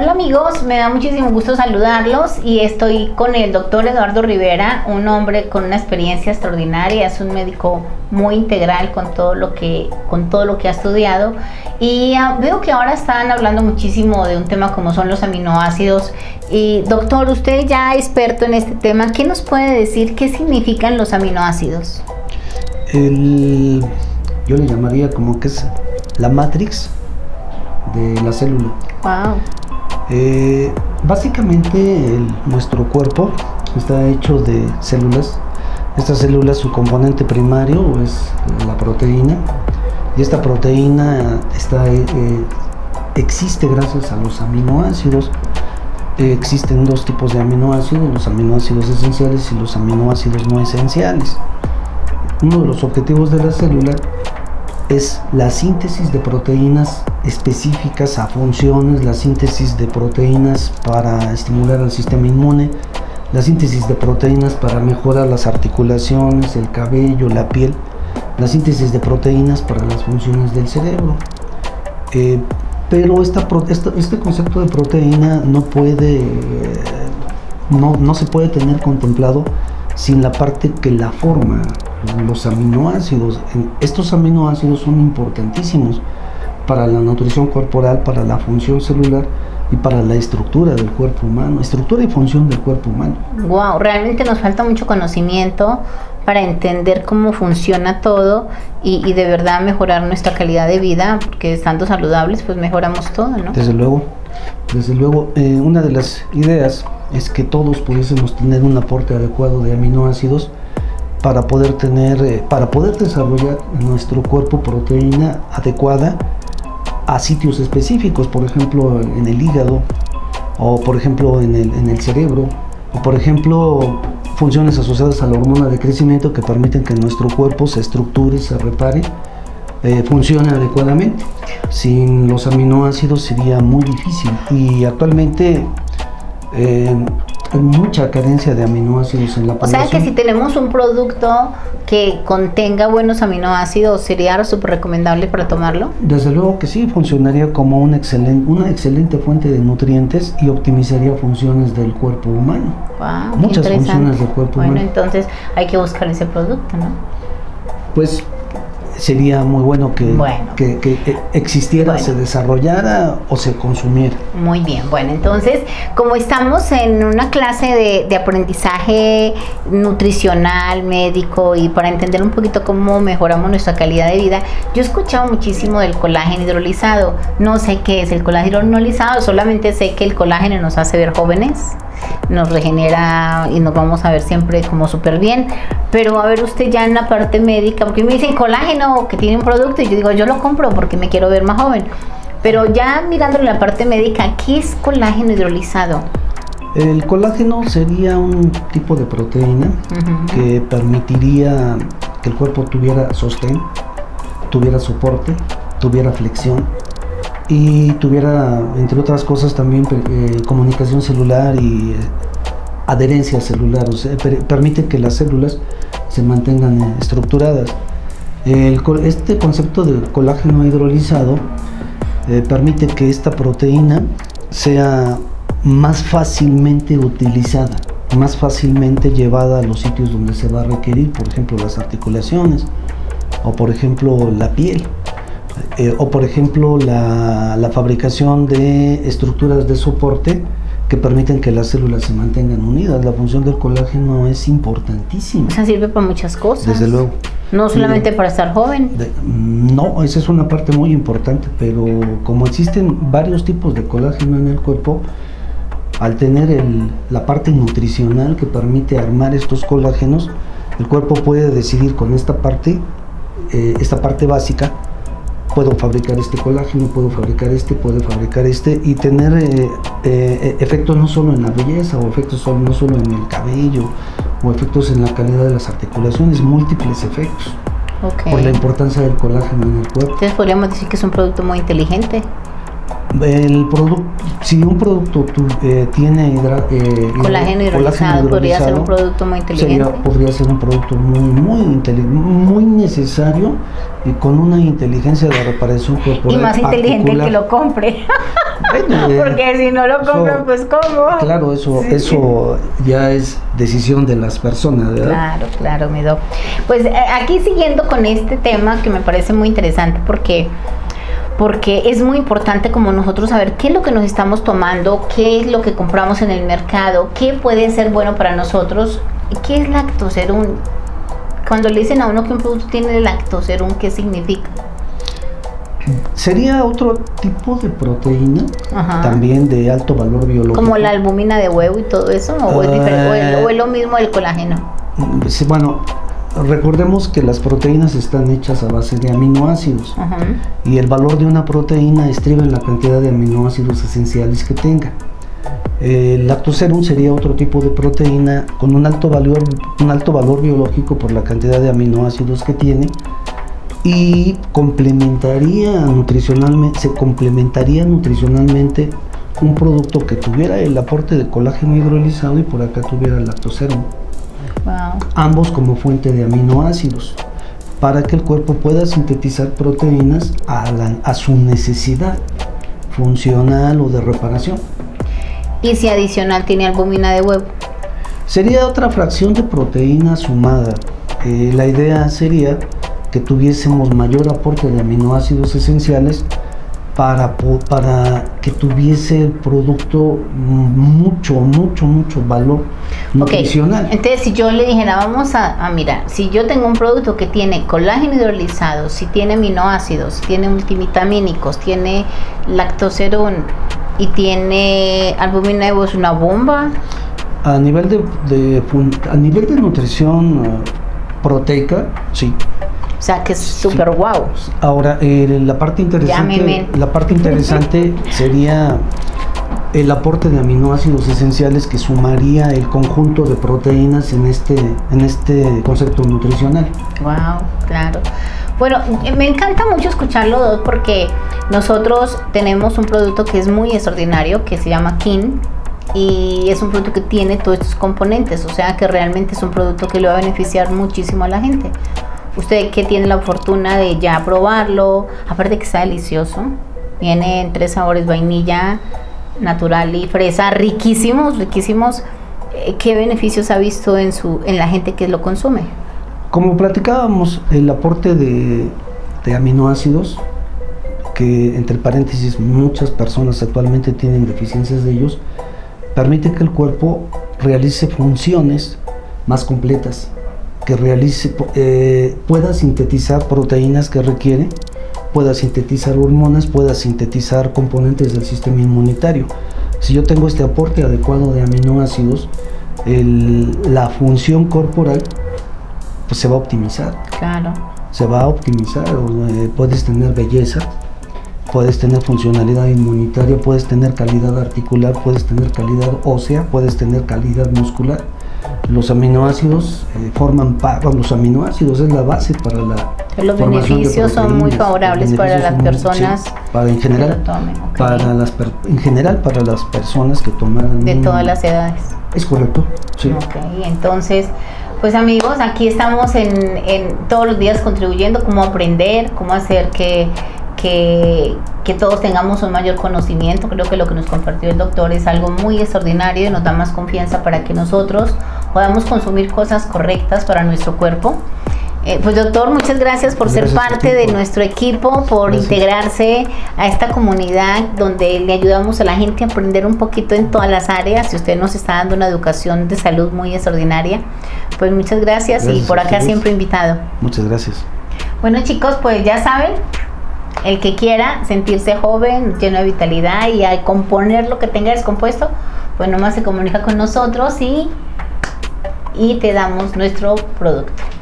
Hola amigos, me da muchísimo gusto saludarlos y estoy con el doctor Eduardo Rivera, un hombre con una experiencia extraordinaria, es un médico muy integral con todo lo que, con todo lo que ha estudiado y ah, veo que ahora están hablando muchísimo de un tema como son los aminoácidos y doctor, usted ya experto en este tema, ¿qué nos puede decir qué significan los aminoácidos? yo le llamaría como que es la matrix de la célula. Wow. Eh, básicamente nuestro cuerpo está hecho de células. Esta célula, su componente primario es la proteína. Y esta proteína está, eh, existe gracias a los aminoácidos. existen dos tipos de aminoácidos, los aminoácidos esenciales y los aminoácidos no esenciales. Uno de los objetivos de la célula es la síntesis de proteínas específicas a funciones, la síntesis de proteínas para estimular al sistema inmune, la síntesis de proteínas para mejorar las articulaciones, el cabello, la piel, la síntesis de proteínas para las funciones del cerebro. Eh, pero esta, este concepto de proteína no puede, no, no se puede tener contemplado sin la parte que la forma, los aminoácidos. Estos aminoácidos son importantísimos para la nutrición corporal, para la función celular y para la estructura del cuerpo humano, estructura y función del cuerpo humano. Wow, realmente nos falta mucho conocimiento para entender cómo funciona todo y, de verdad mejorar nuestra calidad de vida, porque estando saludables pues mejoramos todo, ¿no? Desde luego, desde luego, eh, una de las ideas es que todos pudiésemos tener un aporte adecuado de aminoácidos para poder tener, eh, para poder desarrollar en nuestro cuerpo proteína adecuada a sitios específicos, por ejemplo en el hígado, o por ejemplo en el, en el cerebro, o por ejemplo funciones asociadas a la hormona de crecimiento que permiten que nuestro cuerpo se estructure, se repare, eh, funcione adecuadamente. Sin los aminoácidos sería muy difícil y actualmente eh, hay mucha carencia de aminoácidos en la población. O sea que si tenemos un producto que contenga buenos aminoácidos, ¿sería súper recomendable para tomarlo? Desde luego que sí, funcionaría como un excelente, una excelente fuente de nutrientes y optimizaría funciones del cuerpo humano. Wow, Muchas funciones del cuerpo humano. Bueno, entonces hay que buscar ese producto, ¿no? Pues sería muy bueno que, que, existiera, se desarrollara o se consumiera. Muy bien, bueno, entonces como estamos en una clase de, aprendizaje nutricional, médico y para entender un poquito cómo mejoramos nuestra calidad de vida, yo he escuchado muchísimo del colágeno hidrolizado. No sé qué es el colágeno hidrolizado, solamente sé que el colágeno nos hace ver jóvenes nos regenera y nos vamos a ver siempre como súper bien. Pero a ver usted ya en la parte médica, porque me dicen colágeno que tiene un producto y yo digo, yo lo compro porque me quiero ver más joven. Pero ya mirándolo en la parte médica, ¿qué es colágeno hidrolizado? El colágeno sería un tipo de proteína que permitiría que el cuerpo tuviera sostén, tuviera soporte, tuviera flexión y tuviera, entre otras cosas, también eh, comunicación celular y eh, adherencia celular, o sea, permite que las células se mantengan eh, estructuradas. este concepto de colágeno hidrolizado permite que esta proteína sea más fácilmente utilizada, más fácilmente llevada a los sitios donde se va a requerir, por ejemplo las articulaciones o por ejemplo la piel. Eh, o por ejemplo la, fabricación de estructuras de soporte que permiten que las células se mantengan unidas. La función del colágeno es importantísima. O sea, sirve para muchas cosas. Desde luego. No solamente para estar joven. no, esa es una parte muy importante, pero como existen varios tipos de colágeno en el cuerpo, al tener la parte nutricional que permite armar estos colágenos, el cuerpo puede decidir con esta parte, eh, esta parte básica, puedo fabricar este colágeno, puedo fabricar este, puedo fabricar este y tener eh, eh, efectos no solo en la belleza o efectos no solo en el cabello o efectos en la calidad de las articulaciones, múltiples efectos. Por la importancia del colágeno en el cuerpo. Entonces podríamos decir que es un producto muy inteligente. El producto, si un producto tu- eh, tiene hidra- eh, Colágeno hidro- hidrolizado podría ser un hidrolizado, producto muy inteligente. sería- podría ser un producto muy, muy, muy necesario y con una inteligencia de reparación corporal. y más inteligente particular. que lo compre. Bueno, eh, Porque si no lo compran, pues ¿cómo? Claro, eso, Sí. eso ya es decisión de las personas, ¿verdad? Claro, claro, mi doc. Pues eh, aquí siguiendo con este tema que me parece muy interesante porque porque es muy importante como nosotros saber qué es lo que nos estamos tomando, qué es lo que compramos en el mercado, qué puede ser bueno para nosotros, qué es lactoserum. Cuando le dicen a uno que un producto tiene lactoserum, ¿qué significa? Sería otro tipo de proteína, Ajá. también de alto valor biológico. Como la albúmina de huevo y todo eso, o, es, diferente, o es- Eh. o es lo mismo del colágeno. Mm, sí, Bueno, recordemos que las proteínas están hechas a base de aminoácidos Ajá. y el valor de una proteína estriba en la cantidad de aminoácidos esenciales que tenga. El lactoserum sería otro tipo de proteína con un alto valor, un alto valor biológico por la cantidad de aminoácidos que tiene y complementaría nutricionalmente, se complementaría nutricionalmente un producto que tuviera el aporte de colágeno hidrolizado y por acá tuviera el lactoserum Wow. ambos como fuente de aminoácidos, para que el cuerpo pueda sintetizar proteínas a, la- a su necesidad funcional o de reparación. Y si adicional tiene albúmina de huevo. Sería otra fracción de proteína sumada. Eh, la idea sería que tuviésemos mayor aporte de aminoácidos esenciales para, para que tuviese el producto mucho, mucho, mucho valor nutricional. Entonces, si yo le dijera, vamos a, a mirar, si yo tengo un producto que tiene colágeno hidrolizado, si tiene aminoácidos, si tiene multivitamínicos, tiene lactoserum y tiene huevo, es una bomba. A nivel de, de a nivel de nutrición eh, proteica, sí. O sea, que es súper guau. Ahora, eh, la parte interesante, Llámeme. la parte interesante sería el aporte de aminoácidos esenciales que sumaría el conjunto de proteínas en este, en este concepto nutricional. Wow, claro. Bueno, me encanta mucho escucharlo, Doc, porque nosotros tenemos un producto que es muy extraordinario, que se llama Kin, y es un producto que tiene todos estos componentes, o sea que realmente es un producto que le va a beneficiar muchísimo a la gente. Usted que tiene la fortuna de ya probarlo, aparte que está delicioso, viene en tres sabores, vainilla, natural y fresa, riquísimos, riquísimos. Eh, ¿Qué beneficios ha visto en, su, en la gente que lo consume? Como platicábamos, el aporte de, de aminoácidos, que entre paréntesis muchas personas actualmente tienen deficiencias de ellos, permite que el cuerpo realice funciones más completas, que realice, eh, pueda sintetizar proteínas que requiere, pueda sintetizar hormonas, pueda sintetizar componentes del sistema inmunitario. Si yo tengo este aporte adecuado de aminoácidos, el- la función corporal pues se va a optimizar, Claro. se va a optimizar, eh, puedes tener belleza, puedes tener funcionalidad inmunitaria, puedes tener calidad articular, puedes tener calidad ósea, puedes tener calidad muscular. Los aminoácidos eh, forman parte, los aminoácidos es la base para la Los beneficios son muy favorables para las muy- personas sí, para en que general, lo tomen, para las per- en general para las personas que toman de todas las edades. es correcto, sí. Ok, entonces, pues amigos, aquí estamos en, en todos los días contribuyendo cómo aprender, cómo hacer que, que, que todos tengamos un mayor conocimiento. Creo que lo que nos compartió el doctor es algo muy extraordinario y nos da más confianza para que nosotros podamos consumir cosas correctas para nuestro cuerpo. Eh, pues doctor, muchas gracias por ser Gracias a parte de por- nuestro equipo, por Gracias. integrarse a esta comunidad donde le ayudamos a la gente a aprender un poquito en todas las áreas. Si usted nos está dando una educación de salud muy extraordinaria, pues muchas gracias, y Gracias por a acá siempre invitado. Muchas gracias. Bueno chicos, pues ya saben, el que quiera sentirse joven, lleno de vitalidad y al componer lo que tenga descompuesto, pues nomás se comunica con nosotros y, y te damos nuestro producto.